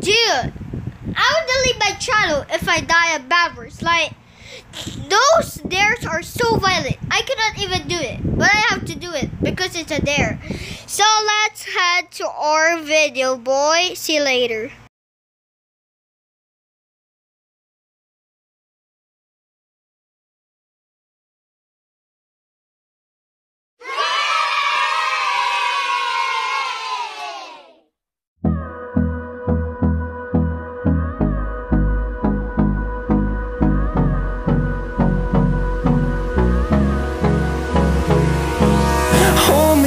Dude, I would delete my channel if I die of bad words. Like, those dares are so violent. I cannot even do it. But I have to do it because it's a dare. So let's head to our video, boy. See you later.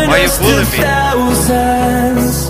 Turn are you fooling me?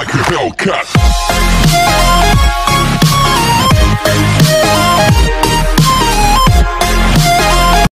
Like a Hellcat.